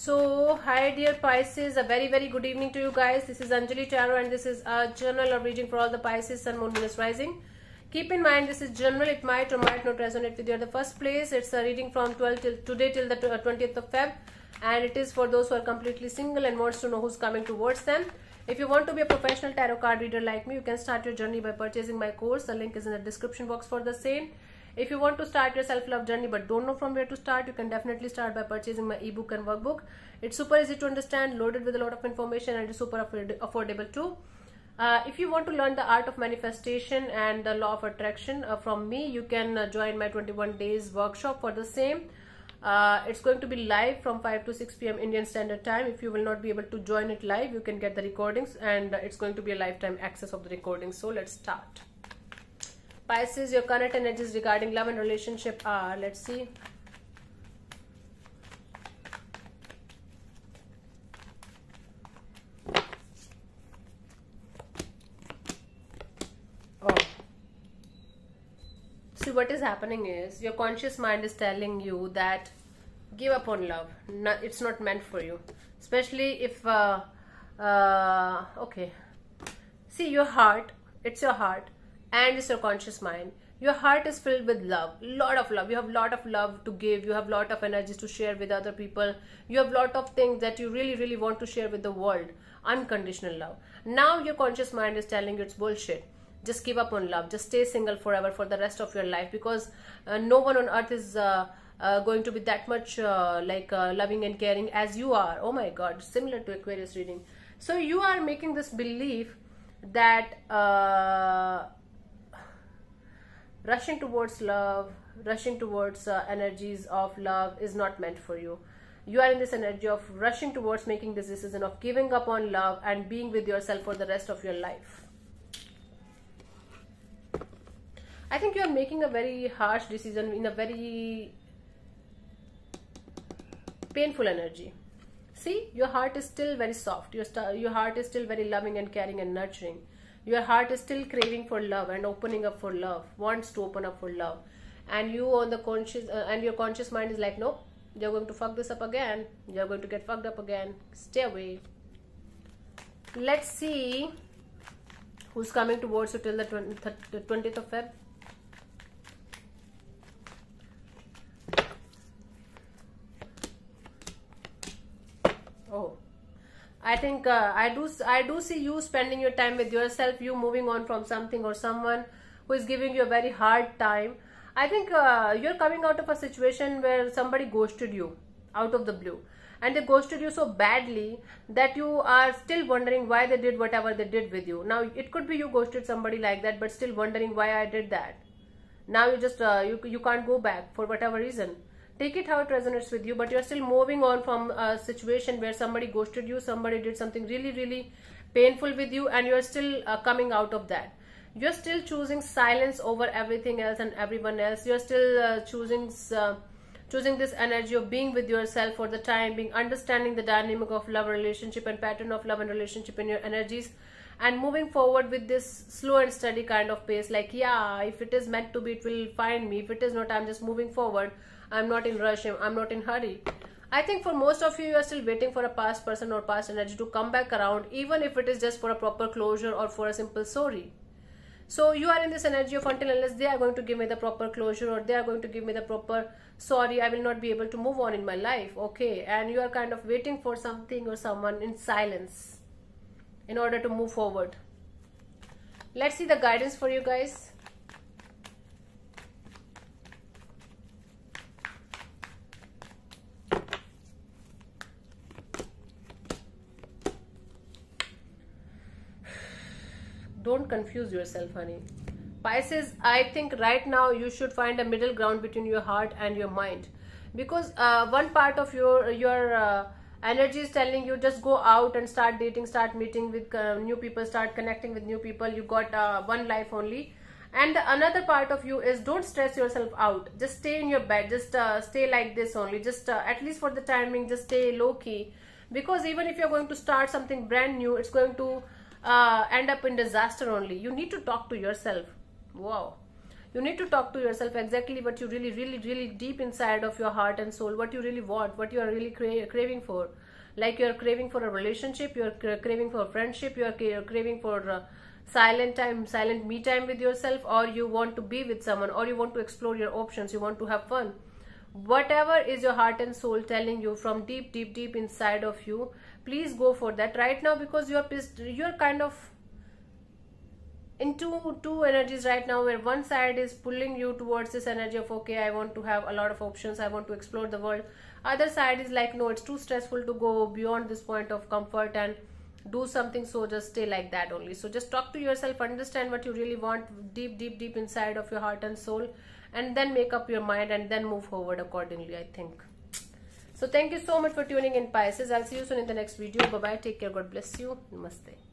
So, hi dear Pisces, a very very good evening to you guys. This is Anjali Tarot and this is a journal of reading for all the Pisces Sun, Moon, Venus rising. Keep in mind this is general, it might or might not resonate with you in the first place. It's a reading from 12 till today till the 20th uh, of Feb and it is for those who are completely single and wants to know who's coming towards them. If you want to be a professional tarot card reader like me, you can start your journey by purchasing my course. The link is in the description box for the same. If you want to start your self-love journey but don't know from where to start, you can definitely start by purchasing my ebook and workbook. It's super easy to understand, loaded with a lot of information and it's super affordable too. Uh, if you want to learn the art of manifestation and the law of attraction uh, from me, you can uh, join my 21 days workshop for the same. Uh, it's going to be live from 5 to 6 p.m. Indian Standard Time. If you will not be able to join it live, you can get the recordings and it's going to be a lifetime access of the recordings. So let's start. Pisces, your current energies regarding love and relationship are, let's see. Oh. See, what is happening is your conscious mind is telling you that give up on love. No, it's not meant for you. Especially if, uh, uh, okay. See, your heart, it's your heart and it's your conscious mind. Your heart is filled with love A lot of love. You have a lot of love to give. You have a lot of energies to share with other people. You have a lot of things that you really really want to share with the world. Unconditional love. Now your conscious mind is telling you it's bullshit. Just give up on love. Just stay single forever for the rest of your life because uh, no one on earth is uh, uh, going to be that much uh, like uh, loving and caring as you are. Oh my god. Similar to aquarius reading. So you are making this belief that uh, rushing towards love rushing towards uh, energies of love is not meant for you. You are in this energy of rushing towards making this decision of giving up on love and being with yourself for the rest of your life. I think you are making a very harsh decision in a very painful energy. See your heart is still very soft. Your, your heart is still very loving and caring and nurturing your heart is still craving for love and opening up for love wants to open up for love. And you on the conscious uh, and your conscious mind is like no you're going to fuck this up again. You're going to get fucked up again. Stay away. Let's see who's coming towards you till the 20th of feb. Oh I think uh, I do I do see you spending your time with yourself, you moving on from something or someone who is giving you a very hard time. I think uh, you're coming out of a situation where somebody ghosted you out of the blue and they ghosted you so badly that you are still wondering why they did whatever they did with you. Now it could be you ghosted somebody like that but still wondering why I did that. Now you just uh, you you can't go back for whatever reason take it how it resonates with you but you're still moving on from a situation where somebody ghosted you somebody did something really really painful with you and you're still uh, coming out of that. You're still choosing silence over everything else and everyone else. You're still uh, choosing uh, choosing this energy of being with yourself for the time being understanding the dynamic of love relationship and pattern of love and relationship in your energies and moving forward with this slow and steady kind of pace like yeah if it is meant to be it will find me if it is not i'm just moving forward I'm not in rush, I'm not in hurry. I think for most of you, you are still waiting for a past person or past energy to come back around, even if it is just for a proper closure or for a simple sorry. So you are in this energy of until unless they are going to give me the proper closure or they are going to give me the proper sorry, I will not be able to move on in my life. Okay. And you are kind of waiting for something or someone in silence in order to move forward. Let's see the guidance for you guys. don't confuse yourself honey pisces i think right now you should find a middle ground between your heart and your mind because uh, one part of your your uh, energy is telling you just go out and start dating start meeting with uh, new people start connecting with new people you got uh, one life only and the another part of you is don't stress yourself out just stay in your bed just uh, stay like this only just uh, at least for the timing just stay low key because even if you're going to start something brand new it's going to uh, end up in disaster only. You need to talk to yourself. Wow. You need to talk to yourself exactly what you really really really deep inside of your heart and soul what you really want what you are really cra- craving for. Like you're craving for a relationship you're cra- craving for friendship you're cra- craving for uh, silent time silent me time with yourself or you want to be with someone or you want to explore your options you want to have fun. Whatever is your heart and soul telling you from deep deep deep inside of you please go for that. Right now because you're pissed you're kind of in two two energies right now where one side is pulling you towards this energy of okay i want to have a lot of options i want to explore the world. Other side is like no it's too stressful to go beyond this point of comfort and do something so just stay like that only. So just talk to yourself understand what you really want deep deep deep inside of your heart and soul and then make up your mind and then move forward accordingly i think. So thank you so much for tuning in pisces. I'll see you soon in the next video. Bye bye take care. God bless you. Namaste